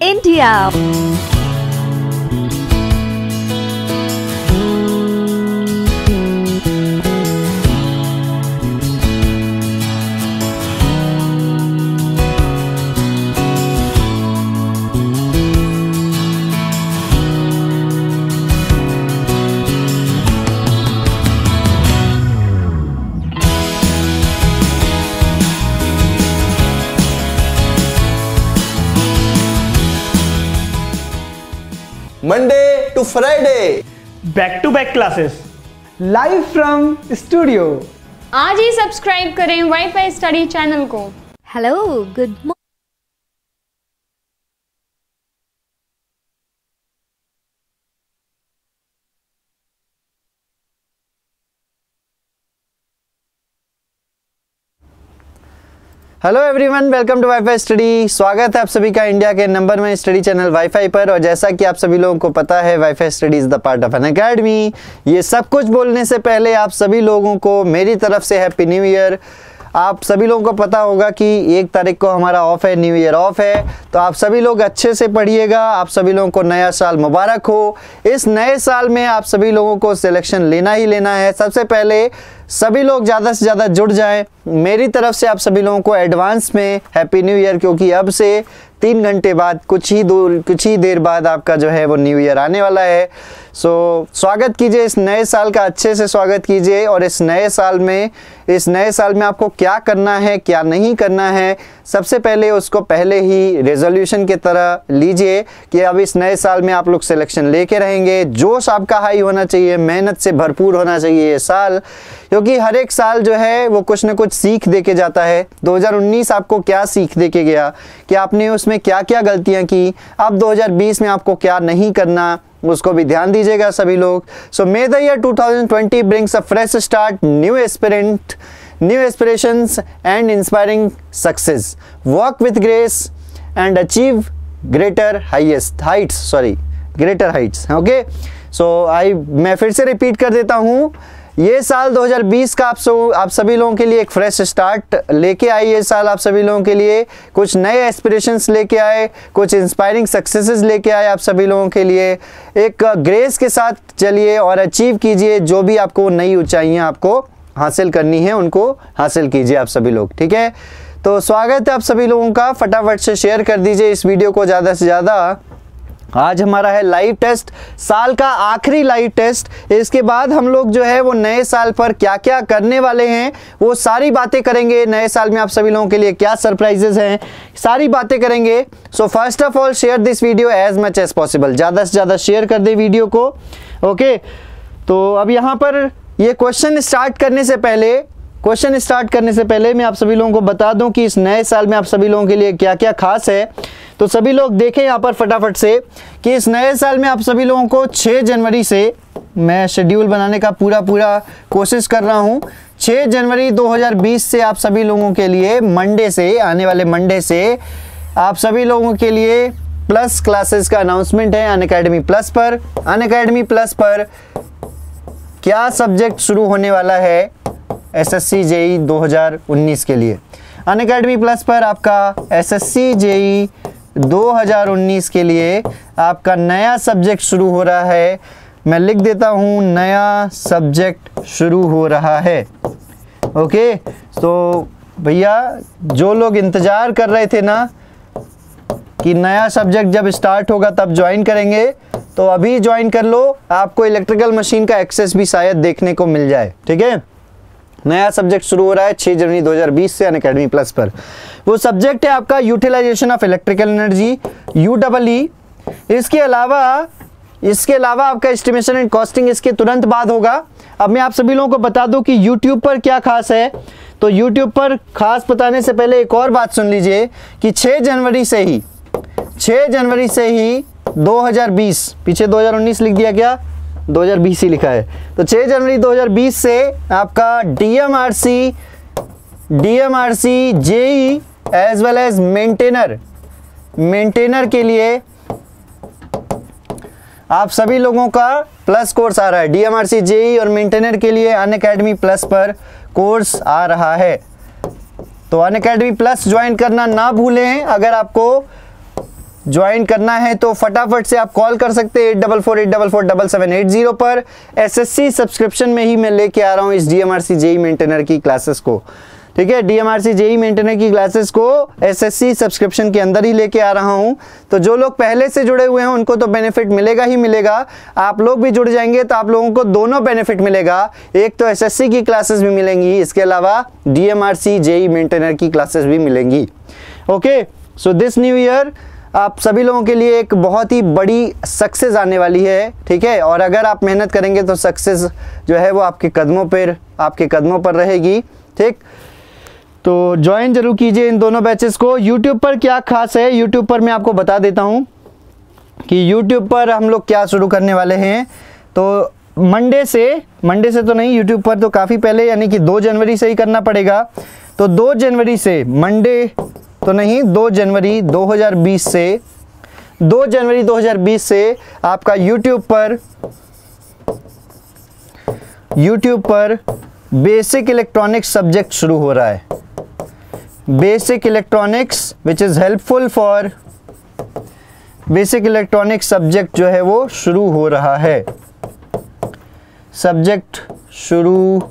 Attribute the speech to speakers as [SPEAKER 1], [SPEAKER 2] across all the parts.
[SPEAKER 1] India.
[SPEAKER 2] Friday
[SPEAKER 3] back to back classes
[SPEAKER 4] live from studio
[SPEAKER 5] आज ही subscribe करें WiFi study channel को।
[SPEAKER 1] Hello good good
[SPEAKER 2] hello everyone welcome to WiFi study स्वागत है आप सभी का इंडिया के number one study channel WiFi पर। और जैसा कि आप सभी लोगों को पता है WiFi study is the part of Unacademy ये सब कुछ बोलने से पहले आप सभी लोगों को मेरी तरफ़ से हैप्पी न्यू ईयर आप सभी लोगों को पता होगा कि एक तारीख को हमारा ऑफ़ है न्यू ईयर ऑफ़ है। तो आप सभी लोग अच्छे से पढ़िएगा, आप सभी लोगों को नया साल मुबारक हो। इस नए साल में आप सभी लोगों को सिलेक्शन लेना ही लेना है। सबसे पहले सभी लोग ज़्यादा से ज़्यादा जुड़ जाएँ। मेरी तरफ़ से आप सभी लोगों को एडवांस में हैप्पी न्यू ईयर क्योंकि अब से तीन घंटे बाद, कुछ ही दूर, कुछ ही देर बाद आपका जो है वो न्यू ईयर आने वाला है। सो so, स्वागत कीजिए इस नए साल का अच्छे से स्वागत कीजिए और इस नए साल में इस नए साल में आपको क्या करना है क्या नहीं करना है सबसे पहले उसको पहले ही रेजोल्यूशन की तरह लीजिए कि अब इस नए साल में आप लोग सिलेक्शन लेके रहेंगे। जोश आपका हाई होना चाहिए मेहनत से भरपूर होना चाहिए ये साल क्योंकि हर एक साल जो है वो कुछ ना कुछ सीख दे के जाता है। 2019 आपको क्या सीख दे के गया? कि आपने उसमें क्या क्या गलतियाँ की? अब 2020 में आपको क्या नहीं करना? उसको भी ध्यान दीजिएगा सभी लोग। So may the year 2020 brings a fresh start new aspirant new aspirations and inspiring success work with grace and achieve greater highest heights sorry greater heights okay so I मैं फिर से रिपीट कर देता हूँ। ये साल 2020 का आप सब आप सभी लोगों के लिए एक फ्रेश स्टार्ट लेके आई ये साल आप सभी लोगों के लिए कुछ नए एस्पिरेशंस लेके आए, कुछ इंस्पायरिंग सक्सेसेस लेके आए आप सभी लोगों के लिए। एक ग्रेस के साथ चलिए और अचीव कीजिए, जो भी आपको नई ऊंचाइयाँ आपको हासिल करनी है, उनको हासिल कीजिए आप सभी लोग, ठीक है? तो स्वागत है आप सभी लोगों का। फटाफट से शेयर कर दीजिए इस वीडियो को ज़्यादा से ज़्यादा। आज हमारा है लाइव टेस्ट साल का आखिरी लाइव टेस्ट इसके बाद हम लोग जो है वो नए साल पर क्या क्या करने वाले हैं, वो सारी बातें करेंगे। नए साल में आप सभी लोगों के लिए क्या सरप्राइजेस हैं, सारी बातें करेंगे। So first of all share this video as much as possible ज़्यादा से ज़्यादा शेयर कर दे वीडियो को। ओके तो अब यहाँ पर ये क्वेश्चन स्टार्ट करने से पहले क्वेश्चन स्टार्ट करने से पहले मैं आप सभी लोगों को बता दूँ कि इस नए साल में आप सभी लोगों के लिए क्या क्या खास है। तो सभी लोग देखें यहाँ पर फटाफट से कि इस नए साल में आप सभी लोगों को 6 जनवरी से मैं शेड्यूल बनाने का पूरा पूरा कोशिश कर रहा हूँ। 6 जनवरी 2020 से आप सभी लोगों के लिए मंडे से, आने वाले मंडे से आप सभी लोगों के लिए प्लस क्लासेस का अनाउंसमेंट है अन अकेडमी प्लस पर। अन प्लस पर क्या सब्जेक्ट शुरू होने वाला है एस एस सी जेई 2019 के लिए? अन अकेडमी प्लस पर आपका एस एस सी जेई 2019 के लिए आपका नया सब्जेक्ट शुरू हो रहा है। मैं लिख देता हूँ, नया सब्जेक्ट शुरू हो रहा है। ओके? तो भैया, जो लोग इंतज़ार कर रहे थे ना कि नया सब्जेक्ट जब स्टार्ट होगा तब ज्वाइन करेंगे तो अभी ज्वाइन कर लो। आपको इलेक्ट्रिकल मशीन का एक्सेस भी शायद देखने को मिल जाए। ठीक है? नया सब्जेक्ट शुरू हो रहा है 6 जनवरी 2020 से अन अकेडमी प्लस पर। वो सब्जेक्ट है आपका utilization of electrical energy U double E इसके अलावा इसके अलावा आपका एस्टिमेशन एंड कॉस्टिंग इसके तुरंत बाद होगा। अब मैं आप सभी लोगों को बता दूँ कि यूट्यूब पर क्या खास है। तो यूट्यूब पर खास बताने से पहले एक और बात सुन लीजिए कि 6 जनवरी से ही 6 जनवरी से ही 2020 पीछे 2019 लिख दिया क्या? 2020 ही लिखा है। तो 6 जनवरी 2020 से आपका DMRC DMRC JE as well as maintainer maintainer के लिए आप सभी लोगों का प्लस कोर्स आ रहा है। डीएमआरसी जेई और मेंटेनर के लिए अन अकेडमी प्लस पर कोर्स आ रहा है। तो अन अकेडमी प्लस ज्वाइन करना ना भूलें। अगर आपको ज्वाइन करना है तो फटाफट से आप कॉल कर सकते हैं eight double four, eight double four, double seven, eight zero पर। एसएससी सब्सक्रिप्शन में ही मैं लेके आ रहा हूँ इस डीएमआरसी जेई मेंटेनर की क्लासेस को। ठीक है डीएमआरसी जेई मेंटेनर की क्लासेस को एसएससी सब्सक्रिप्शन के अंदर ही लेके आ रहा हूँ। तो जो लोग पहले से जुड़े हुए हैं, उनको तो बेनिफिट मिलेगा ही मिलेगा। आप लोग भी जुड़ जाएँगे तो आप लोगों को दोनों बेनिफिट मिलेगा। एक तो एसएससी की क्लासेस भी मिलेंगी, इसके अलावा डीएमआरसी जेई मेंटेनर की क्लासेस भी मिलेंगी। Okay so this new year आप सभी लोगों के लिए एक बहुत ही बड़ी सक्सेस आने वाली है, ठीक है? और अगर आप मेहनत करेंगे तो सक्सेस जो है वो आपके कदमों पर, आपके कदमों पर रहेगी, ठीक? तो ज्वाइन ज़रूर कीजिए इन दोनों बैचेस को। यूट्यूब पर क्या खास है? यूट्यूब पर मैं आपको बता देता हूँ कि यूट्यूब पर हम लोग क्या शुरू करने वाले हैं। तो मंडे से मंडे से तो नहीं यूट्यूब पर तो काफ़ी पहले, यानी कि दो जनवरी से ही करना पड़ेगा। तो दो जनवरी से मंडे तो नहीं, दो जनवरी 2020 से, दो जनवरी 2020 से आपका यूट्यूब पर यूट्यूब पर बेसिक इलेक्ट्रॉनिक्स सब्जेक्ट शुरू हो रहा है। Basic electronics which is helpful for basic electronics subject जो है वो शुरू हो रहा है। सब्जेक्ट शुरू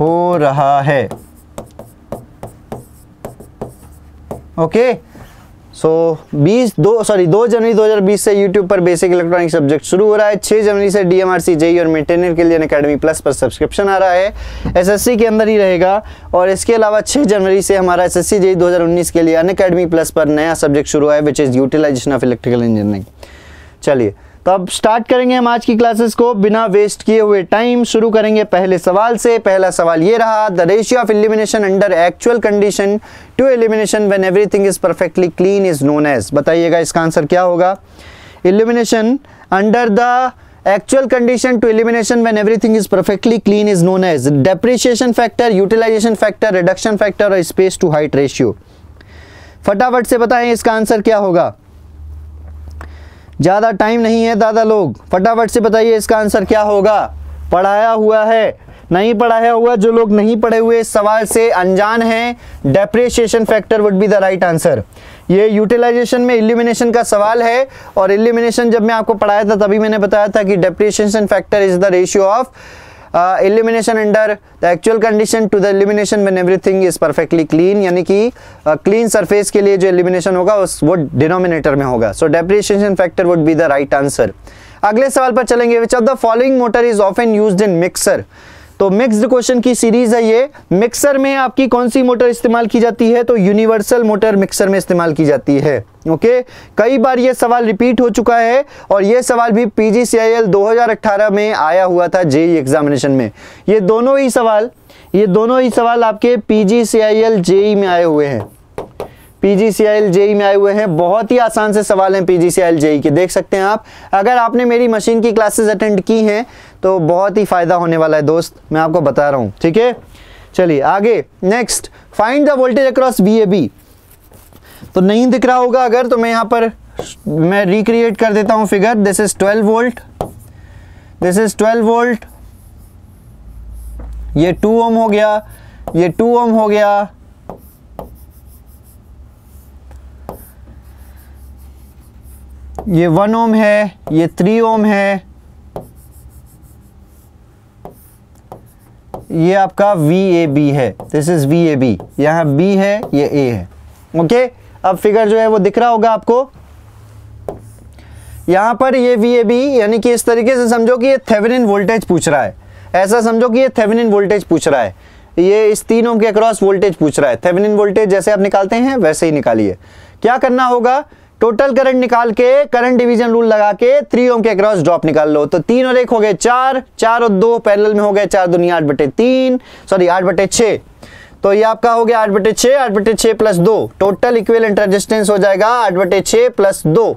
[SPEAKER 2] हो रहा है। ओके सो 20 दो सॉरी दो जनवरी 2020 से यूट्यूब पर बेसिक इलेक्ट्रॉनिक सब्जेक्ट शुरू हो रहा है। छह जनवरी से D M R C JE और मेंटेनर के लिए अकेडमी प्लस पर सब्सक्रिप्शन आ रहा है। एसएससी के अंदर ही रहेगा। और इसके अलावा छह जनवरी से हमारा एसएससी जेई 2019 के लिए अन अकेडमी प्लस पर नया सब्जेक्ट शुरू हुआ है which is utilization of electrical engineering चलिए। तो अब स्टार्ट करेंगे हम आज की क्लासेस को। बिना वेस्ट किए हुए टाइम शुरू करेंगे पहले सवाल से। पहला सवाल ये रहा the ratio of illumination under actual condition to illumination when everything is perfectly clean is known as बताइएगा इसका आंसर क्या होगा? Illumination under the actual condition to elimination when everything is perfectly clean is known as depreciation factor, utilization factor, reduction factor और space to height ratio. फटाफट से बताएँ इसका answer क्या होगा? ज़्यादा टाइम नहीं है दादा लोग। फटाफट से बताइए इसका आंसर क्या होगा? पढ़ाया हुआ है, नहीं पढ़ाया हुआ, जो लोग नहीं पढ़े हुए इस सवाल से अनजान हैं depreciation factor would be the right answer ये यूटिलाइजेशन में इल्यूमिनेशन का सवाल है, और इल्यूमिनेशन जब मैं आपको पढ़ाया था, तभी मैंने बताया था कि depreciation factor is the ratio of illumination under the actual condition to the illumination when everything is perfectly clean यानी कि क्लीन uh, सरफेस के लिए जो इल्यूमिनेशन होगा उस वो डिनोमिनेटर में होगा. So depreciation factor would be the right answer अगले सवाल पर चलेंगे which of the following motor is often used in mixer तो मिक्स्ड क्वेश्चन की सीरीज़ है ये। मिक्सर में आपकी कौन सी मोटर इस्तेमाल की जाती है? तो यूनिवर्सल मोटर मिक्सर में इस्तेमाल की जाती है। ओके कई बार ये सवाल रिपीट हो चुका है और ये सवाल भी पीजीसीआईएल 2018 में आया हुआ था जेई एग्जामिनेशन में। ये दोनों ही सवाल, ये दोनों ही सवाल आपके पीजीसीआईएल जेई में आए हुए हैं। पीजीसीआईएल जेई में आए हुए हैं। बहुत ही आसान से सवाल हैं पीजीसीआईएल जेई के। देख सकते हैं आप। अगर आपने मेरी मशीन की क्लासेस अटेंड की हैं तो बहुत ही फ़ायदा होने वाला है, दोस्त। मैं आपको बता रहा हूँ, ठीक है? चलिए, आगे। Next find the voltage across B A B तो नहीं दिख रहा होगा अगर तो मैं यहाँ पर मैं रिक्रिएट कर देता हूँ figure this is 12 volt this is 12 volt ये 2 ओम हो गया। ये 2 ओम हो गया। ये वन ओम है, ये थ्री ओम है। ये आपका वी ए बी है। This is V A B यहाँ बी है, ये ए है। ओके अब फिगर जो है वो दिख रहा होगा आपको। यहाँ पर ये वी ए बी यानी कि इस तरीके से समझो कि ये थेवेनिन वोल्टेज पूछ रहा है। ऐसा समझो कि ये थेवेनिन वोल्टेज पूछ रहा है। ये इस तीनों के अक्रॉस वोल्टेज पूछ रहा है। थेवेनिन वोल्टेज जैसे आप निकालते हैं, वैसे ही निकालिए। क्या करना होगा? टोटल करंट निकाल के, करंट डिवीज़न रूल लगा के थ्री ओम के अक्रॉस ड्रॉप निकाल लो। तो तीन और एक हो गए चार चार और दो पैरेलल में हो गए चार दुनिया आठ बटे तीन सॉरी आठ बटे छः तो ये आपका हो गया आठ बटे छः आठ बटे छः प्लस दो। टोटल इक्विवेलेंट रेजिस्टेंस हो जाएगा आठ बटे छः प्लस दो।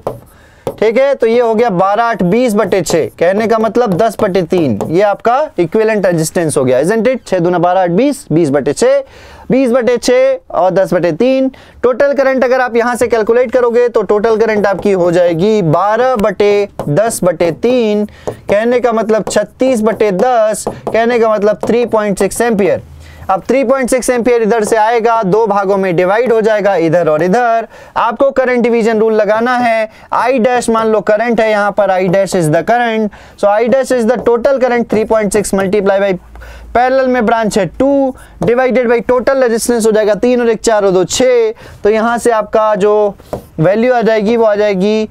[SPEAKER 2] ठीक है? तो ये हो गया बारह, आठ, बीस बटे छः कहने का मतलब दस बटे तीन। ये आपका इक्वेलेंट रेजिस्टेंस हो गया इजेंट इट छः दूना बारह, आठ, बीस बीस बटे छः बीस बटे छः और दस बटे तीन। टोटल करंट अगर आप यहाँ से कैलकुलेट करोगे तो टोटल करंट आपकी हो जाएगी बारह बटे दस बटे तीन। कहने का मतलब छत्तीस बटे दस, कहने का मतलब थ्री पॉइंट सिक्स एम्पियर अब 3.6 पॉइंट इधर से आएगा, दो भागों में डिवाइड हो जाएगा, इधर और इधर। आपको करंट डिवीज़न रूल लगाना है। आई डैश मान लो करंट है, यहाँ पर I dash is the current so I dash is the total current 3.6 point six multiply by parallel में ब्रांच है two divided by total resistance हो जाएगा तीन और एक चार और दो छः तो यहाँ से आपका जो वैल्यू आ जाएगी, वो आ जाएगी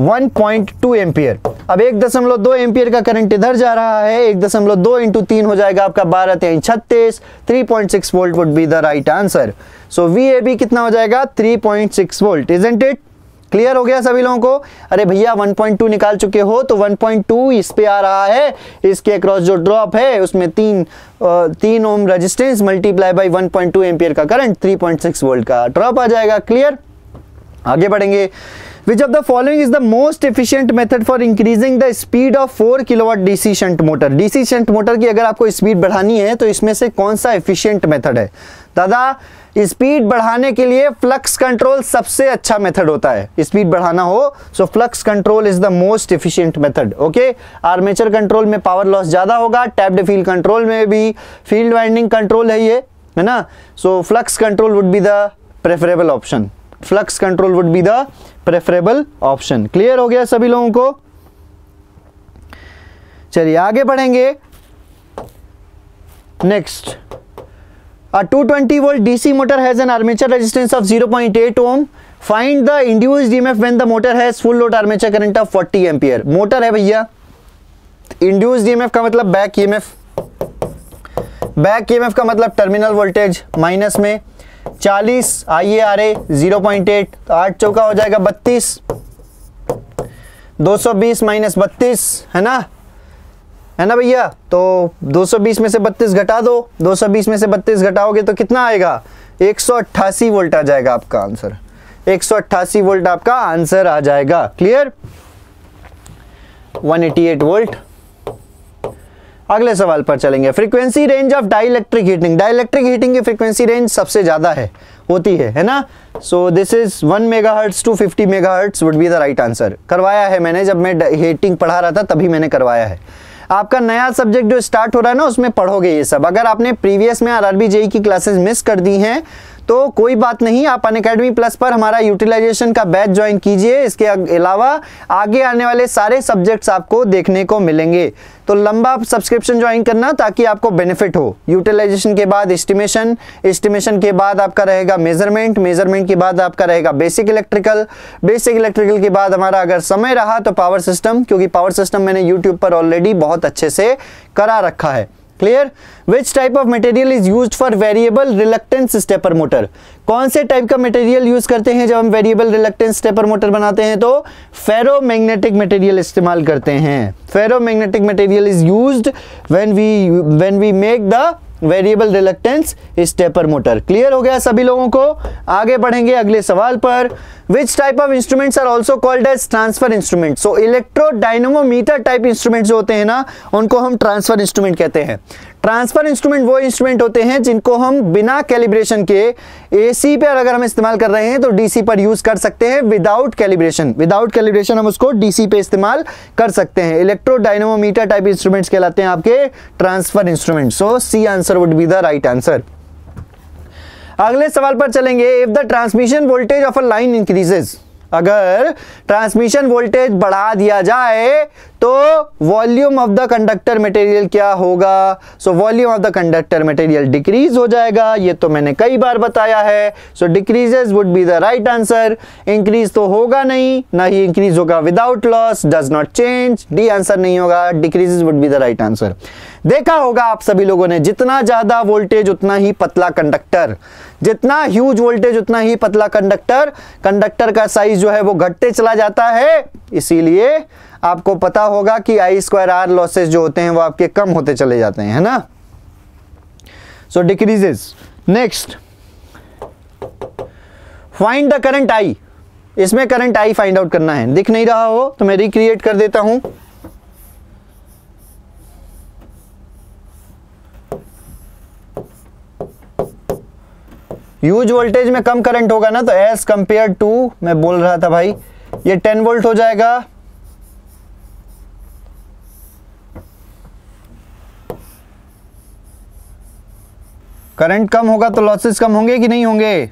[SPEAKER 2] 1.2 एम्पियर अब एक दशमलव दो एम्पियर का करंट इधर जा रहा है, एक दशमलव दो इंटू तीन हो जाएगा आपका बारह तीन छत्तीस three point six volt would be the right answer so V A B कितना हो जाएगा? Three point six volt isn't it clear हो गया सभी लोगों को? अरे भैया 1.2 निकाल चुके हो तो 1.2 इस पे आ रहा है। इसके अक्रॉस जो ड्रॉप है, उसमें तीन तीन ohm resistance multiply by 1.2 ampere का करंट 3.6 वोल्ट का। ड्रॉप आ जाएगा क्लियर आगे बढ़ेंगे। Which of the following is the most efficient method for increasing the speed of 4 kilowatt DC shunt motor DC shunt motor की अगर आपको स्पीड बढ़ानी है तो इसमें से कौन सा एफिशिएंट मेथड है? दादा स्पीड बढ़ाने के लिए फ्लक्स कंट्रोल सबसे अच्छा मेथड होता है। स्पीड बढ़ाना हो so flux control is the most efficient method okay armature control में पावर लॉस ज़्यादा होगा टैप्ड फ़ील्ड कंट्रोल में भी फ़ील्ड वाइंडिंग कंट्रोल है ये, है ना? So flux control would be the preferable option flux control would be the preferable option clear हो गया सभी लोगों को? चलिए आगे बढ़ेंगे। Next A 220 volt DC motor has an armature resistance of 0.8 ohm. Find the induced EMF when the motor has full load armature current of 40 ampere. Motor है भैया इंड्यूस्ड ईएमएफ का मतलब बैक ईएमएफ बैक ईएमएफ का मतलब terminal voltage minus में 40 आई A R तो आठ चौका हो जाएगा 32 220 माइनस बत्तीस है ना है ना भैया? तो 220 में से 32 घटा दो। 220 में से 32 घटाओगे तो कितना आएगा? 188 वोल्ट आ जाएगा आपका आंसर। 188 वोल्ट आपका आंसर आ जाएगा। Clear 188 volt. अगले सवाल पर चलेंगे। Frequency range of dielectric heating dielectric heating की फ्रीक्वेंसी रेंज सबसे ज़्यादा है। होती है है ना? So this is one megahertz to fifty megahertz would be the right answer करवाया है मैंने। जब मैं हीटिंग पढ़ा रहा था, तभी मैंने करवाया है। आपका नया सब्जेक्ट जो स्टार्ट हो रहा है ना, उसमें पढ़ोगे ये सब। अगर आपने प्रीवियस में आर आरबी जेई की क्लासेस मिस कर दी हैं तो कोई बात नहीं, आप अन अकेडमी प्लस पर हमारा यूटिलाइजेशन का बैच ज्वाइन कीजिए। इसके अलावा आगे आने वाले सारे सब्जेक्ट्स आपको देखने को मिलेंगे। तो लंबा सब्सक्रिप्शन ज्वाइन करना ताकि आपको बेनिफिट हो। यूटिलाइजेशन के बाद एस्टिमेशन एस्टिमेशन के बाद आपका रहेगा मेज़रमेंट मेज़रमेंट के बाद आपका रहेगा बेसिक इलेक्ट्रिकल बेसिक इलेक्ट्रिकल के बाद हमारा अगर समय रहा तो पावर सिस्टम क्योंकि पावर सिस्टम मैंने यूट्यूब पर ऑलरेडी बहुत अच्छे से करा रखा है। Clear which type of material is used for variable reluctance stepper motor कौन से टाइप का मटेरियल यूज़ करते हैं जब हम वेरिएबल रिलक्टेंस स्टेपर मोटर बनाते हैं? तो फेरो मैग्नेटिक मटेरियल इस्तेमाल करते हैं। Ferromagnetic material is used when we when we make the variable reluctance stepper motor. Clear हो गया सभी लोगों को? आगे बढ़ेंगे अगले सवाल पर। Which type of instruments are also called as transfer instrument so electrodynamometer type instrument जो होते हैं ना, उनको हम ट्रांसफ़र इंस्ट्रूमेंट कहते हैं। ट्रांसफ़र इंस्ट्रूमेंट वो इंस्ट्रूमेंट होते हैं जिनको हम बिना कैलिब्रेशन के एसी पर अगर हम इस्तेमाल कर रहे हैं तो डीसी पर यूज़ कर सकते हैं विदाउट कैलिब्रेशन विदाउट कैलिब्रेशन हम उसको डीसी पे इस्तेमाल कर सकते हैं। इलेक्ट्रो डायनोमोमीटर टाइप इंस्ट्रूमेंट्स कहलाते हैं आपके transfer instrument so C answer would be the right answer अगले सवाल पर चलेंगे। If the transmission voltage of a line increases अगर ट्रांसमिशन वोल्टेज बढ़ा दिया जाए तो volume of the conductor material क्या होगा? So volume of the conductor material decrease हो जाएगा। ये तो मैंने कई बार बताया है। So decreases would be the right answer increase तो होगा नहीं। ना ही इंक्रीज होगा without loss does not change the answer नहीं होगा। Decreases would be the right answer देखा होगा आप सभी लोगों ने, जितना ज़्यादा वोल्टेज उतना ही पतला कंडक्टर जितना ह्यूज वोल्टेज उतना ही पतला कंडक्टर कंडक्टर का साइज़ जो है वो घटते चला जाता है। इसीलिए आपको पता होगा कि आई स्क्वायर आर लॉसेस जो होते हैं, वो आपके कम होते चले जाते हैं, है ना? So decreases next find the current I इसमें करंट आई फाइंड आउट करना है। दिख नहीं रहा हो तो मैं रिक्रिएट कर देता हूँ। यूज़ वोल्टेज में कम करंट होगा ना तो एज कंपेयर टू मैं बोल रहा था भाई, ये 10 वोल्ट हो जाएगा। करंट कम होगा तो लॉसेस कम होंगे कि नहीं होंगे?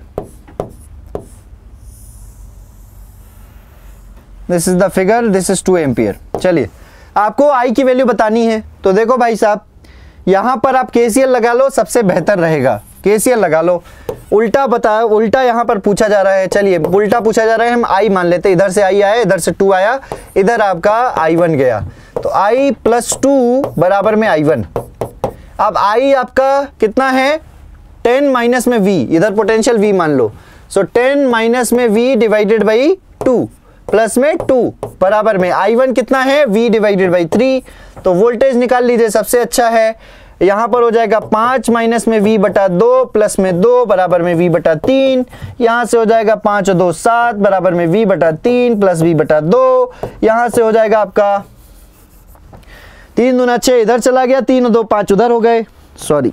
[SPEAKER 2] This is the figure this is two ampere चलिए, आपको आई की वैल्यू बतानी है। तो देखो भाई साहब, यहाँ पर आप केसीएल लगा लो, सबसे बेहतर रहेगा। केसीएल लगा लो। उल्टा बता, उल्टा यहाँ पर पूछा जा रहा है। चलिए, उल्टा पूछा जा रहा है, हम आई मान लेते इधर से आई आया, इधर से टू आया, इधर आपका आई वन गया। तो आई प्लस टू बराबर में आई वन अब आई आपका कितना है? टेन माइनस में वी इधर पोटेंशियल वी मान लो। सो टेन माइनस में V divided by two plus में टू बराबर में। आई वन कितना है? वी डिवाइडेड बाई थ्री तो वोल्टेज निकाल लीजिए, सबसे अच्छा है। यहाँ पर हो जाएगा पाँच माइनस में वी बटा दो प्लस में दो, बराबर में वी बटा तीन। यहाँ से हो जाएगा पाँच और दो सात, बराबर में वी बटा तीन प्लस वी बटा दो। यहाँ से हो जाएगा आपका तीन दूना छह, इधर चला गया, तीन और दो पाँच उधर हो गए। सॉरी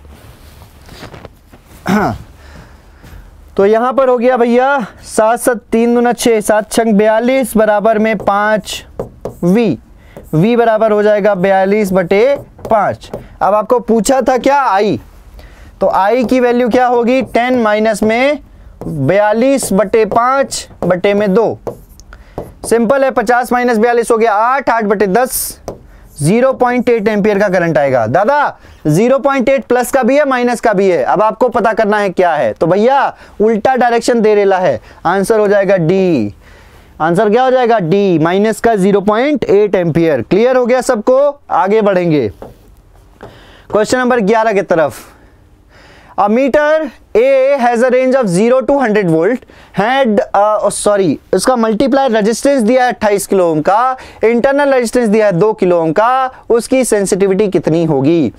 [SPEAKER 2] तो यहाँ पर हो गया भैया सात सात तीन दूना छः, सात छंग बयालीस बराबर में पाँच वी वी बराबर हो जाएगा बयालीस बटे पाँच। अब आपको पूछा था क्या आई तो आई की वैल्यू क्या होगी? टेन माइनस में बयालीस बटे पाँच बटे में दो। सिंपल है, पचास माइनस बयालीस हो गया आठ आठ बटे दस। ज़ीरो पॉइंट एट एम्पियर का करंट आएगा। दादा, ज़ीरो पॉइंट एट प्लस का भी है, माइनस का भी है। अब आपको पता करना है क्या है। तो भैया, उल्टा डायरेक्शन दे रेला है। आंसर हो जाएगा डी आंसर क्या हो जाएगा? डी माइनस का zero point eight ampere. Clear हो गया सबको? आगे बढ़ेंगे। क्वेश्चन नंबर ग्यारह की तरफ़। A meter A has a range of 0 to 100 volt. Had uh, sorry उसका इसका मल्टीप्लाई दिया है 28 किलो ओम का इंटरनल रेजिस्टेंस दिया है 2 किलो ओम का उसकी सेंसिटिविटी कितनी होगी?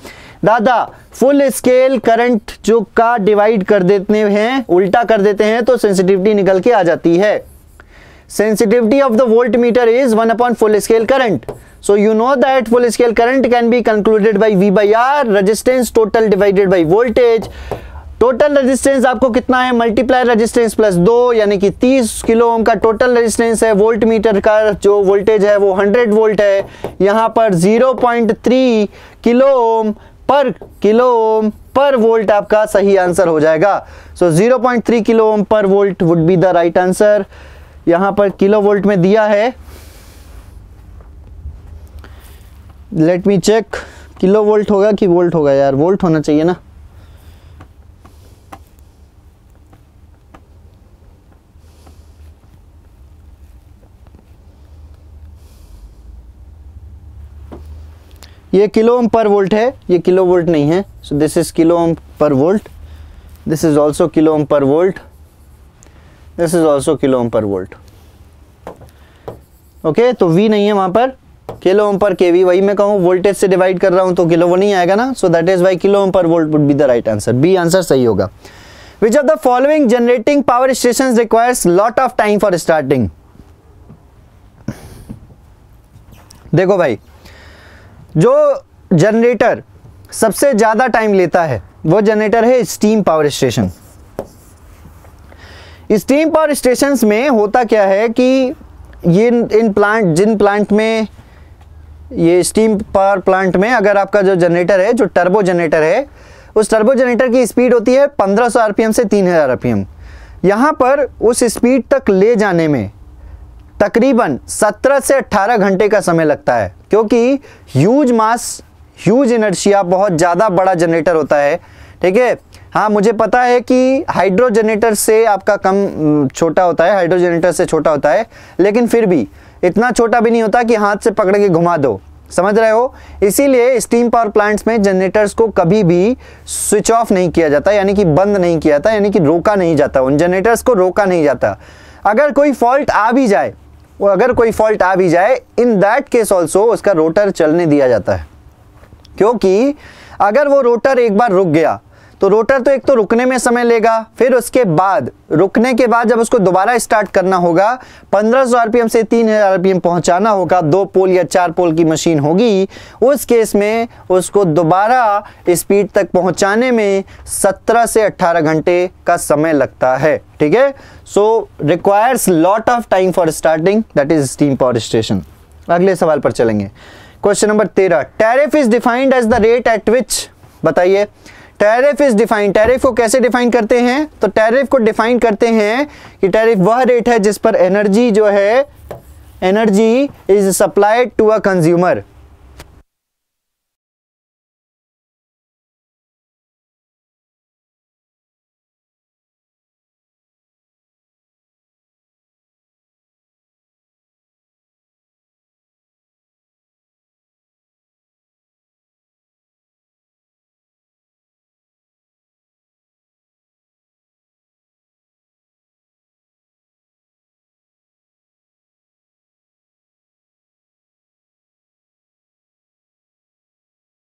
[SPEAKER 2] दादा फुल स्केल करंट जो का डिवाइड कर देते हैं उल्टा कर देते हैं तो सेंसिटिविटी निकल के आ जाती है। Sensitivity of the voltmeter is 1 upon full scale current so you know that full scale current can be concluded by v by r resistance total divided by voltage total resistance आपको कितना है multiply resistance plus दो यानी कि 30 kilo ohm का total resistance है voltmeter का जो वोल्टेज है वो 100 वोल्ट है यहाँ पर 0.3 किलो ओम पर किलो ओम पर वोल्ट आपका सही आंसर हो जाएगा सो so, 0.3 kilo ohm per volt would be the right answer यहाँ पर किलो वोल्ट में दिया है। Let me check kilo volt होगा कि वोल्ट होगा यार? वोल्ट होना चाहिए ना। ये किलो ओम पर वोल्ट है, ये किलो वोल्ट नहीं है। So this is kilo ohm per volt. This is also kilo ohm per volt. This is also kilo ohm per volt okay तो वी नहीं है वहाँ पर। किलो ओम पर के वी वही मैं कहूँ वोल्टेज से डिवाइड कर रहा हूँ तो किलो वो नहीं आएगा ना। So that is why kilo ohm per volt would be the right answer B answer सही होगा। Which of the following generating power station requires lot of time for starting देखो भाई, जो जनरेटर सबसे ज़्यादा टाइम लेता है, वो जनरेटर है steam power station steam power station में होता क्या है कि ये इन प्लांट, जिन प्लांट में, ये स्टीम पावर प्लांट में अगर आपका जो जनरेटर है, जो टर्बो जनरेटर है, उस टर्बो जनरेटर की स्पीड होती है 1500 आरपीएम से 3000 आरपीएम। यहाँ पर उस स्पीड तक ले जाने में तकरीबन 17 से 18 घंटे का समय लगता है, क्योंकि ह्यूज मास ह्यूज इनर्शिया बहुत ज़्यादा बड़ा जनरेटर होता है। ठीक है? हाँ मुझे पता है कि हाइड्रो जनरेटर से आपका कम छोटा होता है हाइड्रो जनरेटर से छोटा होता है, लेकिन फिर भी इतना छोटा भी नहीं होता कि हाथ से पकड़ के घुमा दो। समझ रहे हो? इसीलिए स्टीम पावर प्लांट्स में जनरेटर्स को कभी भी स्विच ऑफ़ नहीं किया जाता, यानी कि बंद नहीं किया जाता, यानी कि रोका नहीं जाता। उन जनरेटर्स को रोका नहीं जाता। अगर कोई फॉल्ट आ भी जाए, वो अगर कोई फॉल्ट आ भी जाए इन दैट केस ऑल्सो उसका रोटर चलने दिया जाता है। क्योंकि अगर वो रोटर एक बार रुक गया तो रोटर तो एक तो रुकने में समय लेगा, फिर उसके बाद, रुकने के बाद जब उसको दोबारा स्टार्ट करना होगा 1500 आरपीएम से 3000 आरपीएम पहुंचाना होगा, दो पोल या चार पोल की मशीन होगी, उस केस में उसको दोबारा स्पीड तक पहुँचाने में 17 से 18 घंटे का समय लगता है, ठीक है? So requires lot of time for starting that is steam power station अगले सवाल पर चलेंगे। क्वेश्चन नंबर तेरह. Tariff is defined as the rate at which बताइए. टैरिफ इज़ डिफाइंड टैरिफ को कैसे डिफाइन करते हैं? तो टैरिफ को डिफाइन करते हैं कि टैरिफ वह रेट है जिस पर एनर्जी जो है energy is supplied to a consumer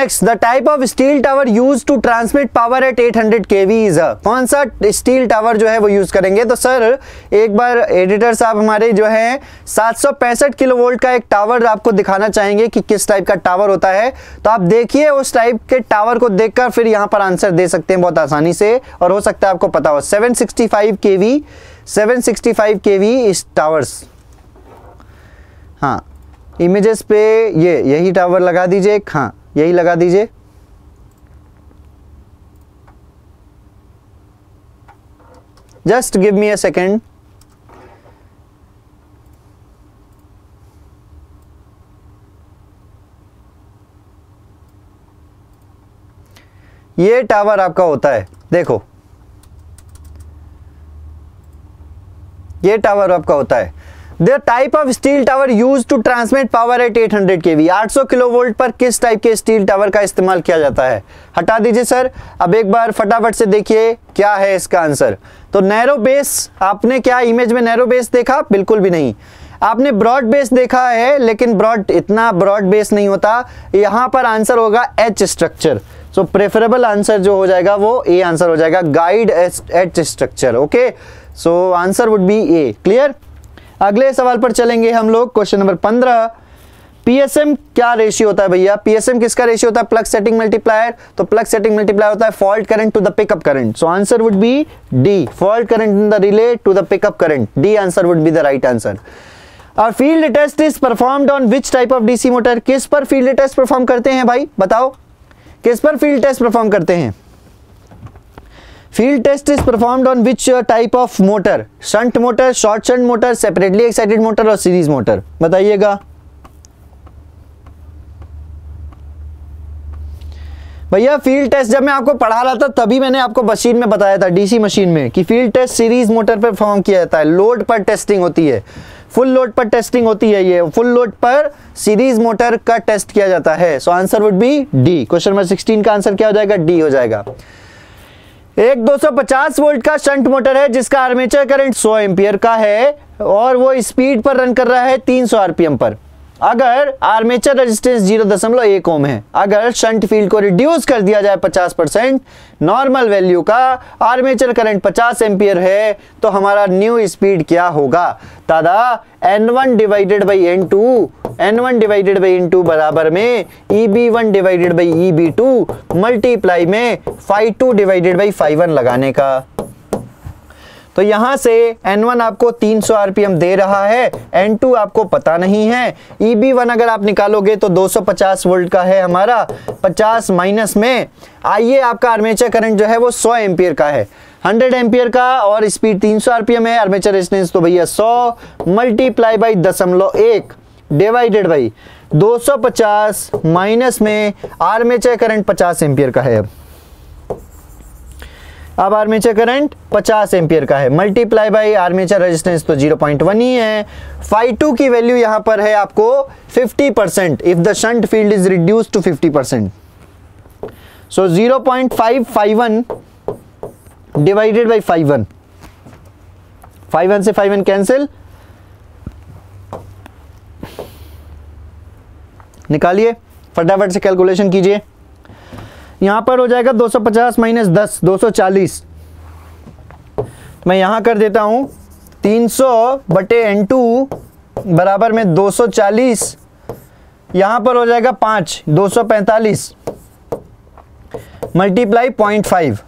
[SPEAKER 2] Next, the type of steel tower used to transmit power at 800 kV is a कौन सा स्टील टावर जो है वो यूज़ करेंगे? तो सर एक बार एडिटर साहब हमारे जो है सात किलो वोल्ट का एक टावर आपको दिखाना चाहेंगे कि किस टाइप का टावर होता है। तो आप देखिए उस टाइप के टावर को देखकर फिर यहाँ पर आंसर दे सकते हैं बहुत आसानी से। और हो सकता है आपको पता हो 765 kV 765 kV इस टावर्स हाँ इमेजेस पे ये यही टावर लगा दीजिए हाँ यही लगा दीजिए। Just give me a second ये टावर आपका होता है। देखो। ये टावर आपका होता है। The type of steel tower used to transmit power at 800 kV 800 kilovolt पर किस टाइप के स्टील टावर का इस्तेमाल किया जाता है? हटा दीजिए सर अब एक बार फटाफट से देखिए क्या है इसका आंसर तो नैरो बेस आपने क्या इमेज में नैरो बेस देखा? बिल्कुल भी नहीं। आपने ब्रॉड बेस देखा है, लेकिन ब्रॉड इतना ब्रॉड बेस नहीं होता। यहाँ पर आंसर होगा H structure so preferable answer जो हो जाएगा वो ए आंसर हो जाएगा। Guide H structure okay so answer would be A clear अगले सवाल पर चलेंगे हम लोग, क्वेश्चन नंबर पंद्रह। पीएसएम क्या रेशियो होता है भैया? पीएसएम किसका रेशियो होता है? प्लग सेटिंग मल्टीप्लायर तो प्लग सेटिंग मल्टीप्लायर होता है fault current to the pickup current so answer would be D fault current in the relay to the pickup current D answer would be the right answer और field test is performed on which type of DC motor किस पर field test perform करते हैं भाई? बताओ। किस पर field test perform करते हैं? Field test is performed on which uh, type of motor? Shunt motor, short shunt motor, separately excited motor और series motor? बताइएगा। भैया फ़ील्ड टेस्ट जब मैं आपको पढ़ा रहा था तभी मैंने आपको मशीन में बताया था डीसी मशीन में कि फ़ील्ड टेस्ट सीरीज़ मोटर पर परफॉर्म किया जाता है। लोड पर टेस्टिंग होती है। फुल लोड पर टेस्टिंग होती है ये। फुल लोड पर सीरीज़ मोटर का टेस्ट किया जाता है। So answer would be D question number 16 का आंसर क्या हो जाएगा? डी हो जाएगा। एक 250 वोल्ट का शंट मोटर है, जिसका आर्मेचर करंट 100 एम्पियर का है और वो स्पीड पर रन कर रहा है 300 आरपीएम पर। अगर आर्मेचर रेजिस्टेंस ज़ीरो दशमलव एक ओम है, अगर शंट फ़ील्ड को रिड्यूस कर दिया जाए 50 परसेंट नॉर्मल वैल्यू का आर्मेचर करंट 50 एम्पियर है तो हमारा न्यू स्पीड क्या होगा? दादा N one divided by N two N one divided by N two बराबर में E B one divided by E B two multiply में five two divided by five one लगाने का। तो यहाँ से N1 आपको 300 आरपीएम दे रहा है N2 आपको पता नहीं है। EB1 अगर आप निकालोगे तो 250 वोल्ट का है हमारा 50 माइनस में। आइए आपका आर्मेचर करंट जो है वो 100 एम्पियर का है। 100 एम्पियर का और स्पीड 300 आरपीएम है आर्मेचर रेजिस्टेंस तो भैया 100 मल्टीप्लाई बाई दशमलव एक डिवाइडेड बाई 250 माइनस में आर्मेचर करंट 50 एम्पियर का है अब। अब आर्मेचर करंट 50 एम्पियर का है। मल्टीप्लाई बाई आर्मेचर रेजिस्टेंस तो 0.1 ही है। फाइव टू की वैल्यू यहाँ पर है आपको 50 percent if the shunt field is reduce to 50 percent so 0.551 divided by five one five one से फाइव वन कैंसिल निकालिए। फटाफट से कैलकुलेशन कीजिए। यहाँ पर हो जाएगा 250 माइनस दस, दो मैं यहाँ कर देता हूँ 300 बटे एन टू बराबर में 240 यहाँ पर हो जाएगा पाँच 245 multiply point five.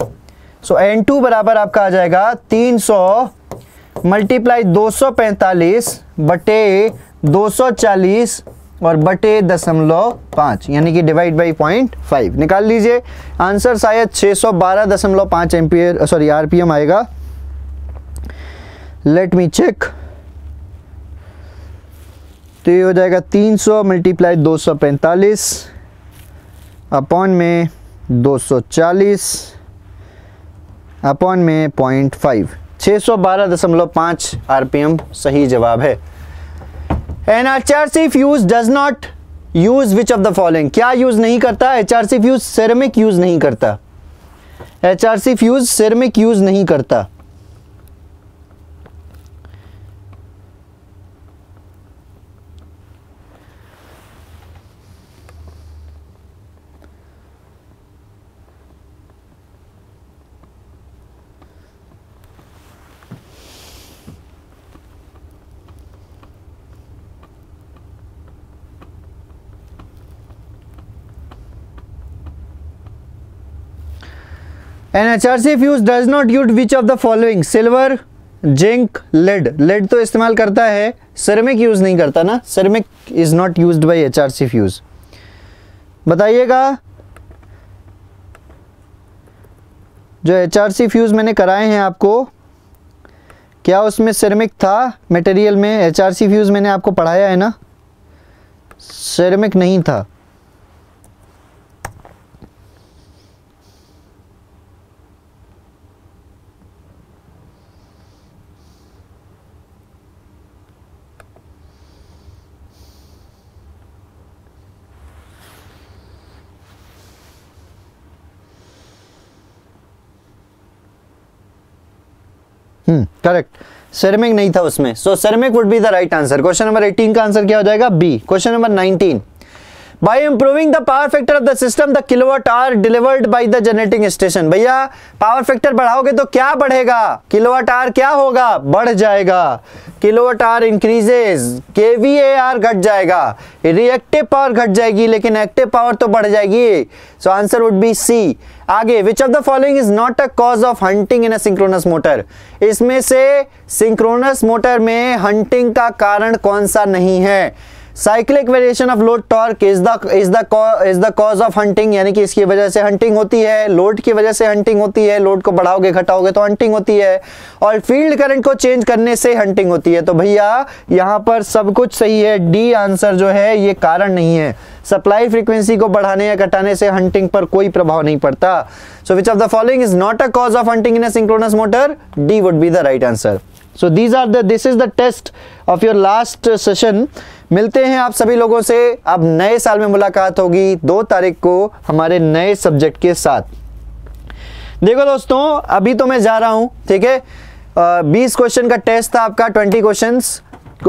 [SPEAKER 2] So N two बराबर आपका आ जाएगा 300 मल्टीप्लाई 245 बटे 240 और बटे दशमलव पाँच, यानी कि डिवाइड बाई पॉइंट फाइव निकाल लीजिए। आंसर शायद छः सौ बारह दशमलव पाँच एम्पियर सॉरी आरपीएम आएगा। लेट मी चेक तो ये हो जाएगा तीन सौ मल्टीप्लाई दो सौ पैंतालीस अपॉन में 240 अपॉन में पॉइंट फाइव। छः सौ बारह दशमलव पाँच आरपीएम सही जवाब है। N H R C fuse does not use which of the following क्या यूज़ नहीं करता? H R C fuse ceramic use नहीं करता। H R C fuse ceramic use नहीं करता। N H R C fuse does not use which of the following silver zinc lead lead तो इस्तेमाल करता है सिरेमिक यूज़ नहीं करता ना? Ceramic is not use by H R C fuse बताइएगा, जो एच आर सी फ्यूज मैंने कराए हैं आपको, क्या उसमें सिरेमिक था? मटेरियल में एच आर सी फ्यूज मैंने आपको पढ़ाया है ना? सिरेमिक नहीं था। करेक्ट सेरेमिक नहीं था उसमें. So ceramic would be the right answer question number 18 का आंसर क्या हो जाएगा? B question number 19 by improving the power factor of the system, the kilowatt hour delivered by the generating station. भैया power factor बढ़ाओगे तो क्या बढ़ेगा? Kilowatt hour क्या होगा? बढ़ जाएगा. किलोवाट आर इंक्रीजेज केवीएआर घट जाएगा. रिएक्टिव पावर घट जाएगी, लेकिन एक्टिव पावर तो बढ़ जाएगी. So answer would be C आगे which of the following is not a cause of hunting in a synchronous motor इसमें से सिंक्रोनस मोटर में हंटिंग का कारण कौन सा नहीं है? Cyclic variation of load torque is the is the is the cause of hunting यानी कि इसकी वजह से हंटिंग होती है लोड की वजह से हंटिंग होती है लोड को बढ़ाओगे, घटाओगे तो हंटिंग होती है, और फ़ील्ड करंट को चेंज करने से हंटिंग होती है। तो भैया, यहाँ पर सब कुछ सही है डी आंसर जो है, ये कारण नहीं है। सप्लाई फ्रीक्वेंसी को बढ़ाने या घटाने से हंटिंग पर कोई प्रभाव नहीं पड़ता। So which of the following is not a cause of hunting in a synchronous motor D would be the right answer so these are the this is the test of your last session मिलते हैं आप सभी लोगों से। अब नए साल में मुलाकात होगी। दो तारीख को हमारे नए सब्जेक्ट के साथ। देखो दोस्तों, अभी तो मैं जा रहा हूँ, ठीक है? बीस क्वेश्चन का टेस्ट था आपका ट्वेंटी क्वेश्चन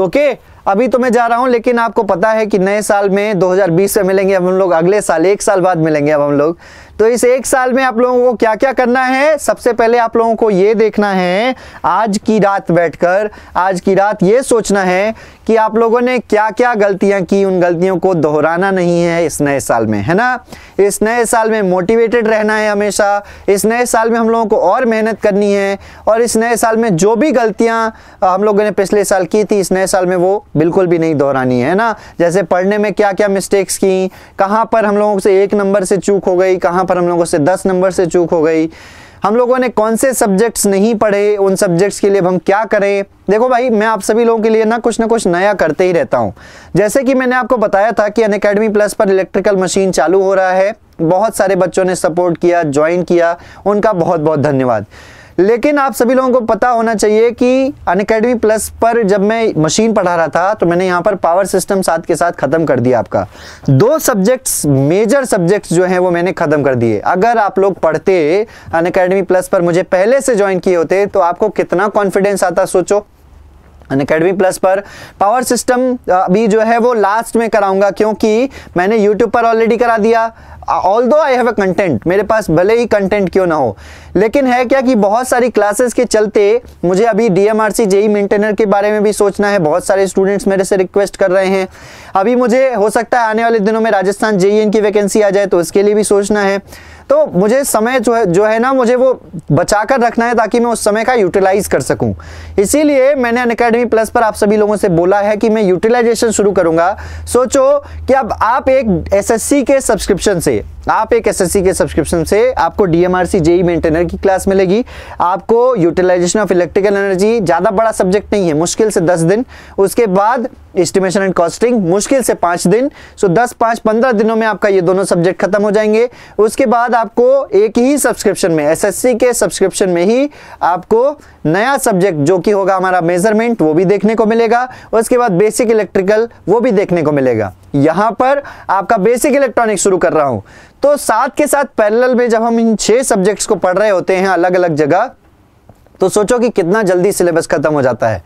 [SPEAKER 2] ओके अभी तो मैं जा रहा हूँ, लेकिन आपको पता है कि नए साल में 2020 में मिलेंगे अब हम लोग, अगले साल, एक साल बाद मिलेंगे अब हम लोग। तो इस एक साल में आप लोगों को क्या क्या करना है? सबसे पहले आप लोगों को ये देखना है, आज की रात बैठकर, आज की रात ये सोचना है कि आप लोगों ने क्या क्या गलतियाँ की, उन गलतियों को दोहराना नहीं है इस नए साल में, है ना? इस नए साल में मोटिवेटेड रहना है हमेशा, इस नए साल में हम लोगों को और मेहनत करनी है, और इस नए साल में जो भी गलतियाँ हम लोगों ने पिछले साल की थी, इस नए साल में वो बिल्कुल भी नहीं दोहरानी है ना? जैसे पढ़ने में क्या क्या मिस्टेक्स की, कहाँ पर हम लोगों से एक नंबर से चूक हो गई, कहाँ पर हम लोगों से दस नंबर से चूक हो गई। हम लोगों ने कौन से सब्जेक्ट्स नहीं पढ़े, उन सब्जेक्ट्स के लिए हम क्या करें? देखो भाई, मैं आप सभी लोगों के लिए ना कुछ ना कुछ नया करते ही रहता हूँ। जैसे कि मैंने आपको बताया था कि अन प्लस पर इलेक्ट्रिकल मशीन चालू हो रहा है। बहुत सारे बच्चों ने सपोर्ट किया ज्वाइन किया। उनका बहुत बहुत धन्यवाद। लेकिन आप सभी लोगों को पता होना चाहिए कि अन अकेडमी प्लस पर जब मैं मशीन पढ़ा रहा था तो मैंने यहाँ पर पावर सिस्टम साथ के साथ खत्म कर दिया आपका। दो सब्जेक्ट्स मेजर सब्जेक्ट्स जो हैं, वो मैंने खत्म कर दिए। अगर आप लोग पढ़ते अन अकेडमी प्लस पर मुझे पहले से ज्वाइन किए होते तो आपको कितना कॉन्फिडेंस आता सोचो। अन अकेडमी प्लस पर पावर सिस्टम अभी जो है, वो लास्ट में कराऊँगा, क्योंकि मैंने यूट्यूब पर ऑलरेडी करा दिया। ऑल दो आई हैव अ कंटेंट मेरे पास भले ही कंटेंट क्यों ना हो, लेकिन है क्या कि बहुत सारी क्लासेस के चलते मुझे अभी डीएमआरसी जेई मेंटेनर के बारे में भी सोचना है। बहुत सारे स्टूडेंट्स मेरे से रिक्वेस्ट कर रहे हैं। अभी मुझे हो सकता है आने वाले दिनों में राजस्थान जेई की वैकेंसी आ जाए तो उसके लिए भी सोचना है। तो मुझे समय जो है जो है ना, मुझे वो बचा कर रखना है ताकि मैं उस समय का यूटिलाइज कर सकूँ। इसीलिए मैंने अन अकेडमी प्लस पर आप सभी लोगों से बोला है कि मैं यूटिलाइजेशन शुरू करूँगा। सोचो कि अब आप एक एसएससी के सब्सक्रिप्शन से, आप एक एसएससी के सब्सक्रिप्शन से आपको डीएमआरसी जेई मेंटेनर की क्लास मिलेगी। आपको यूटिलाइजेशन ऑफ़ इलेक्ट्रिकल एनर्जी ज़्यादा बड़ा सब्जेक्ट नहीं है, मुश्किल से दस दिन। उसके बाद एस्टिमेशन एंड कॉस्टिंग मुश्किल से पाँच दिन सो दस, पाँच, पंद्रह दिनों में आपका ये दोनों सब्जेक्ट खत्म हो जाएँगे। उसके बाद आपको एक ही सब्सक्रिप्शन में एसएससी के सब्सक्रिप्शन में ही आपको नया सब्जेक्ट जो कि होगा हमारा मेज़रमेंट वो भी देखने को मिलेगा। उसके बाद बेसिक इलेक्ट्रिकल वो भी देखने को मिलेगा। यहाँ पर आपका बेसिक इलेक्ट्रॉनिक शुरू कर रहा हूँ। तो साथ के साथ पैरेलल में जब हम इन छह सब्जेक्ट्स को पढ़ रहे होते हैं अलग अलग जगह तो सोचो कि कितना जल्दी सिलेबस खत्म हो जाता है।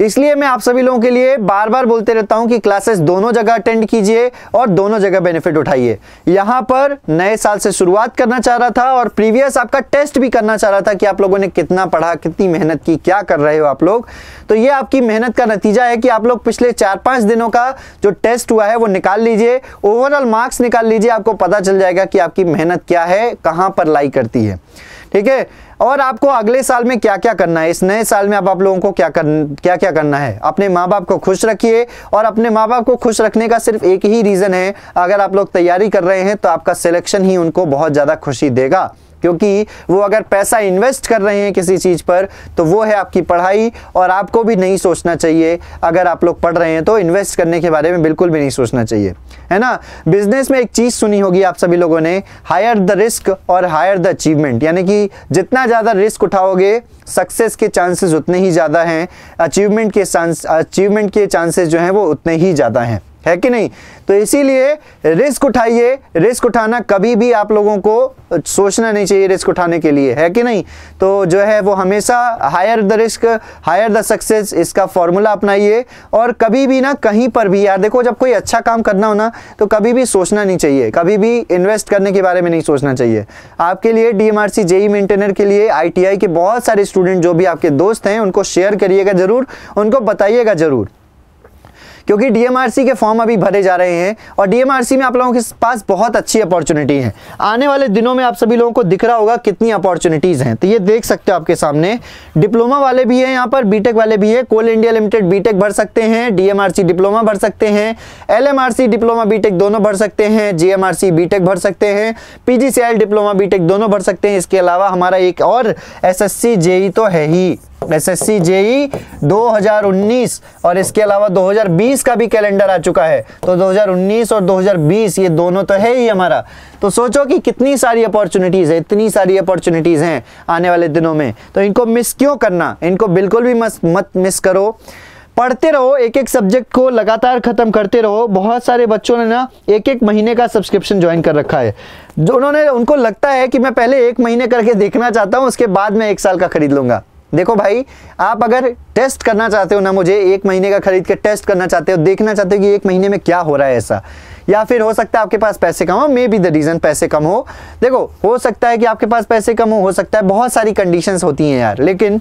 [SPEAKER 2] इसलिए मैं आप सभी लोगों के लिए बार बार बोलते रहता हूँ कि क्लासेस दोनों जगह अटेंड कीजिए और दोनों जगह बेनिफिट उठाइए। यहाँ पर नए साल से शुरुआत करना चाह रहा था और प्रीवियस आपका टेस्ट भी करना चाह रहा था कि आप लोगों ने कितना पढ़ा, कितनी मेहनत की, क्या कर रहे हो आप लोग। तो ये आपकी मेहनत का नतीजा है कि आप लोग पिछले चार पाँच दिनों का जो टेस्ट हुआ है वो निकाल लीजिए, ओवरऑल मार्क्स निकाल लीजिए, आपको पता चल जाएगा कि आपकी मेहनत क्या है, कहाँ पर लाई करती है। ठीक है? और आपको अगले साल में क्या क्या करना है? इस नए साल में अब आप लोगों को क्या कर क्या क्या करना है? अपने माँ बाप को खुश रखिए और अपने माँ बाप को खुश रखने का सिर्फ़ एक ही रीज़न है। अगर आप लोग तैयारी कर रहे हैं तो आपका सिलेक्शन ही उनको बहुत ज़्यादा खुशी देगा। क्योंकि वो अगर पैसा इन्वेस्ट कर रहे हैं किसी चीज़ पर तो वो है आपकी पढ़ाई और आपको भी नहीं सोचना चाहिए। अगर आप लोग पढ़ रहे हैं तो इन्वेस्ट करने के बारे में बिल्कुल भी नहीं सोचना चाहिए। है ना? बिज़नेस में एक चीज़ सुनी होगी आप सभी लोगों ने हायर द रिस्क और हायर द अचीवमेंट यानी कि जितना ज़्यादा रिस्क उठाओगे सक्सेस के चांसेस उतने ही ज़्यादा हैं अचीवमेंट के चांस अचीवमेंट के चांसेस जो हैं वो उतने ही ज़्यादा हैं। है कि नहीं? तो इसीलिए रिस्क उठाइए। रिस्क उठाना कभी भी आप लोगों को सोचना नहीं चाहिए रिस्क उठाने के लिए, है कि नहीं? तो जो है वो हमेशा higher the risk higher the success इसका फॉर्मूला अपनाइए। और कभी भी ना, कहीं पर भी यार, देखो जब कोई अच्छा काम करना हो ना तो कभी भी सोचना नहीं चाहिए। कभी भी इन्वेस्ट करने के बारे में नहीं सोचना चाहिए। आपके लिए डीएमआरसी जेई मेंटेनर के लिए आई टी आई के बहुत सारे स्टूडेंट जो भी आपके दोस्त हैं, उनको शेयर करिएगा ज़रूर, उनको बताइएगा ज़रूर। क्योंकि डीएमआरसी के फॉर्म अभी भरे जा रहे हैं और डीएमआरसी में आप लोगों के पास बहुत अच्छी अपॉर्चुनिटी है। आने वाले दिनों में आप सभी लोगों को दिख रहा होगा कितनी अपॉर्चुनिटीज़ हैं। तो ये देख सकते हो आपके सामने। डिप्लोमा वाले भी हैं यहाँ पर बीटेक वाले भी है। कोल इंडिया लिमिटेड बीटेक भर सकते हैं डीएमआरसी डिप्लोमा भर सकते हैं एलएमआरसी डिप्लोमा बीटेक दोनों भर सकते हैं जीएमआरसी बीटेक भर सकते हैं पीजीसीएल डिप्लोमा बीटेक दोनों भर सकते हैं। इसके अलावा हमारा एक और एसएससी जेई तो है ही। एस एस सी जेई 2019 और इसके अलावा 2020 का भी कैलेंडर आ चुका है। तो 2019 और 2020 ये दोनों तो है ही हमारा। तो सोचो कि कितनी सारी अपॉर्चुनिटीज़ है इतनी सारी अपॉर्चुनिटीज़ हैं आने वाले दिनों में। तो इनको मिस क्यों करना? इनको बिल्कुल भी मस, मत मिस करो। पढ़ते रहो एक एक सब्जेक्ट को लगातार खत्म करते रहो। बहुत सारे बच्चों ने ना एक एक महीने का सब्सक्रिप्शन ज्वाइन कर रखा है। जो उन्होंने उनको लगता है कि मैं पहले एक महीने करके देखना चाहता हूँ उसके बाद मैं एक साल का खरीद लूँगा। देखो भाई, आप अगर टेस्ट करना चाहते हो ना मुझे, एक महीने का खरीद के टेस्ट करना चाहते हो, देखना चाहते हो कि एक महीने में क्या हो रहा है ऐसा, या फिर हो सकता है आपके पास पैसे कम हो मे बी द रीज़न पैसे कम हो। देखो, हो सकता है कि आपके पास पैसे कम हो हो सकता है बहुत सारी कंडीशंस होती हैं यार, लेकिन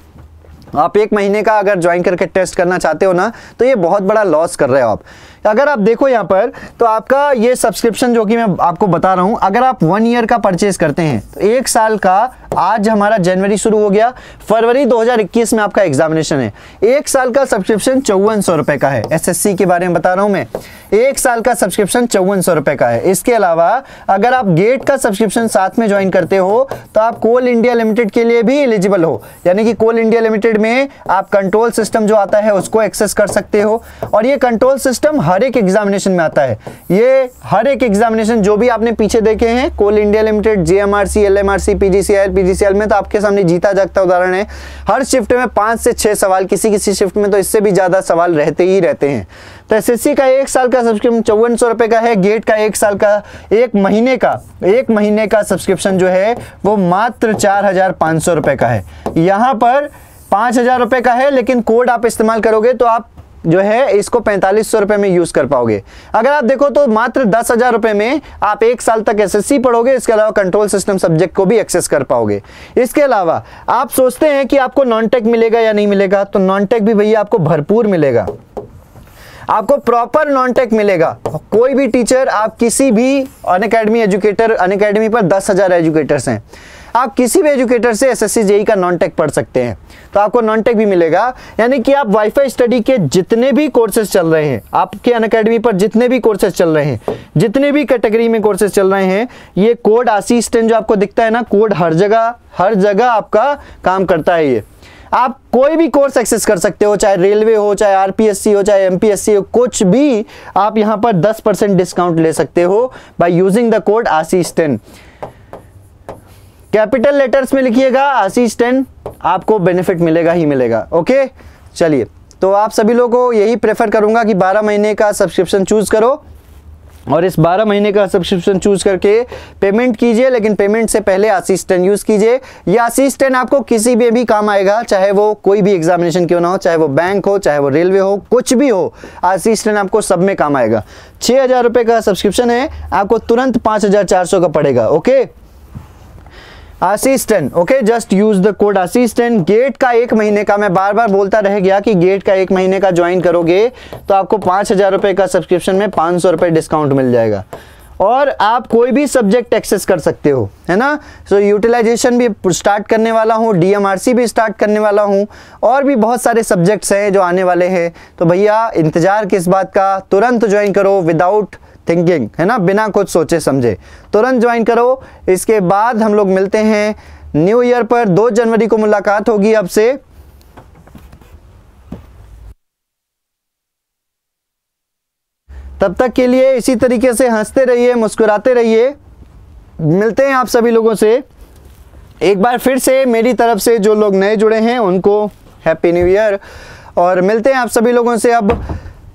[SPEAKER 2] आप एक महीने का अगर ज्वाइन करके टेस्ट करना चाहते हो ना तो ये बहुत बड़ा लॉस कर रहे हो आप। अगर आप देखो यहाँ पर तो आपका ये सब्सक्रिप्शन जो कि मैं आपको बता रहा हूँ, अगर आप वन ईयर का परचेज करते हैं तो एक साल का आज हमारा जनवरी शुरू हो गया, फरवरी 2021 में आपका एग्जामिनेशन है। एक साल का सब्सक्रिप्शन चौवन सौ रुपए का है। एसएससी के बारे में बता रहा हूँ मैं। एक साल का सब्सक्रिप्शन चौवन सौ रुपए का है। इसके अलावा, अगर आप गेट का सब्सक्रिप्शन साथ में ज्वाइन करते हो तो आप कोल इंडिया लिमिटेड के लिए भी एलिजिबल हो। यानी कि कोल इंडिया लिमिटेड में आप कंट्रोल सिस्टम जो आता है, उसको एक्सेस कर सकते हो। और ये कंट्रोल सिस्टम हर एक एग्जामिनेशन में आता है। ये हर एक एग्जामिनेशन जो भी आपने पीछे देखे हैं, Coal India Limited, JMRC, LMRC PGCL PGCL में तो आपके सामने जीता जागता उदाहरण है। हर शिफ्ट में पाँच से छह सवाल, किसी किसी शिफ्ट में तो इससे भी ज़्यादा सवाल रहते ही रहते हैं। तो एसएससी का एक साल का सब्सक्रिप्शन चौवन सौ रुपए का है गेट का एक साल का, एक महीने का, एक महीने का सब्सक्रिप्शन जो है, वो मात्र चार हज़ार पाँच सौ रुपए का है। यहाँ पर पाँच हज़ार रुपए का है, लेकिन कोड आप इस्तेमाल करोगे तो आप जो है, इसको पैंतालीस सौ में यूज़ कर पाओगे। अगर आप देखो तो मात्र दस हज़ार रुपए में आप एक साल तक एसएससी पढ़ोगे, इसके अलावा कंट्रोल सिस्टम सब्जेक्ट को भी एक्सेस कर पाओगे। इसके अलावा, आप सोचते हैं कि आपको नॉन टेक मिलेगा या नहीं मिलेगा तो नॉन टेक भी भैया आपको भरपूर मिलेगा। आपको प्रॉपर नॉन टेक मिलेगा। कोई भी टीचर आप किसी भी अन अकेडमी एजुकेटर अन पर दस हज़ार एजुकेटर्स हैं। आप किसी भी एजुकेटर से एस एस जेई का नॉन टेक पढ़ सकते हैं। तो आपको नॉन टेक भी मिलेगा। यानी कि आप वाईफाई स्टडी के जितने भी कोर्सेज चल रहे हैं, आपके अन अकेडमी पर जितने भी कोर्सेज चल रहे हैं, जितने भी कैटेगरी में कोर्सेज चल रहे हैं, ये कोड असिस्टेंट जो आपको दिखता है ना कोड हर जगह हर जगह आपका काम करता है ये। आप कोई भी कोर्स एक्सेस कर सकते हो, चाहे रेलवे हो, चाहे आरपीएससी हो, चाहे एमपीएससी हो, कुछ भी आप यहाँ पर 10 परसेंट डिस्काउंट ले सकते हो by using the code ten capital letters में लिखिएगा टेन, आपको बेनिफिट मिलेगा, ही मिलेगा ओके चलिए तो आप सभी लोगों को यही प्रेफर करूँगा कि 12 महीने का सब्सक्रिप्शन चूज़ करो और इस 12 महीने का सब्सक्रिप्शन चूज़ करके पेमेंट कीजिए, लेकिन पेमेंट से पहले असिस्टेंट यूज़ कीजिए। ये असिस्टेंट आपको किसी में भी काम आएगा, चाहे वो कोई भी एग्जामिनेशन क्यों ना हो, चाहे वो बैंक हो, चाहे वो रेलवे हो, कुछ भी हो असिस्टेंट आपको सब में काम आएगा। छह हज़ार का सब्सक्रिप्शन है, आपको तुरंत पाँच हज़ार चार सौ का पड़ेगा okay assistant okay just use the code assistant get का एक महीने का मैं बार बार बोलता रह गया कि गेट का एक महीने का ज्वाइन करोगे तो आपको पाँच हज़ार रुपए का सब्सक्रिप्शन में पाँच सौ रुपए डिस्काउंट मिल जाएगा। और आप कोई भी सब्जेक्ट एक्सेस कर सकते हो है ना? सो so, यूटिलाइजेशन भी स्टार्ट करने वाला हूँ डीएमआरसी भी स्टार्ट करने वाला हूँ और भी बहुत सारे सब्जेक्ट्स हैं जो आने वाले हैं। तो भैया इंतज़ार किस बात का? तुरंत ज्वाइन करो विदाउट थिंकिंग है ना? बिना कुछ सोचे समझे। तुरंत ज्वाइन करो। इसके बाद हम लोग मिलते हैं न्यू ईयर पर। दो जनवरी को मुलाकात होगी अब से। तब तक के लिए इसी तरीके से हँसते रहिए, मुस्कुराते रहिए। मिलते हैं आप सभी लोगों से। एक बार फिर से मेरी तरफ़ से जो लोग नए जुड़े हैं, उनको हैप्पी न्यू ईयर और मिलते हैं आप सभी लोगों से अब।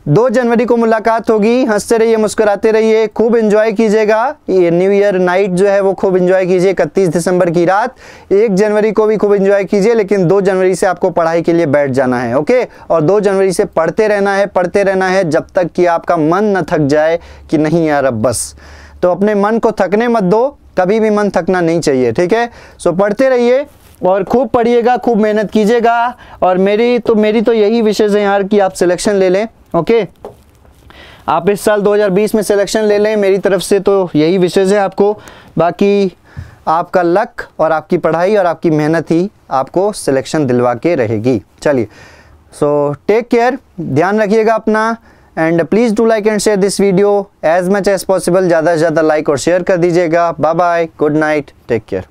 [SPEAKER 2] दो जनवरी को मुलाकात होगी। हँसते रहिए, मुस्कुराते रहिए। खूब एंजॉय कीजिएगा। ये न्यू ईयर नाइट जो है, वो खूब एंजॉय कीजिए। इकतीस दिसंबर की रात। एक जनवरी को भी खूब एंजॉय कीजिए, लेकिन दो जनवरी से आपको पढ़ाई के लिए बैठ जाना है, ओके? और दो जनवरी से पढ़ते रहना है, पढ़ते रहना है, जब तक कि आपका मन न थक जाए कि नहीं यार, अब बस। तो अपने मन को थकने मत दो। कभी भी मन थकना नहीं चाहिए, ठीक है? सो पढ़ते रहिए। और खूब पढ़िएगा, खूब मेहनत कीजिएगा। और मेरी तो मेरी तो यही विशेष है यार कि आप सिलेक्शन ले लें ओके आप इस साल 2020 में सिलेक्शन ले लें, मेरी तरफ़ से तो यही विशेष है आपको। बाकी आपका लक और आपकी पढ़ाई और आपकी मेहनत ही आपको सिलेक्शन दिलवा के रहेगी। चलिए सो टेक केयर ध्यान रखिएगा अपना and please do like and share this video as much as possible ज़्यादा से ज़्यादा लाइक और शेयर कर दीजिएगा। Bye bye good night take care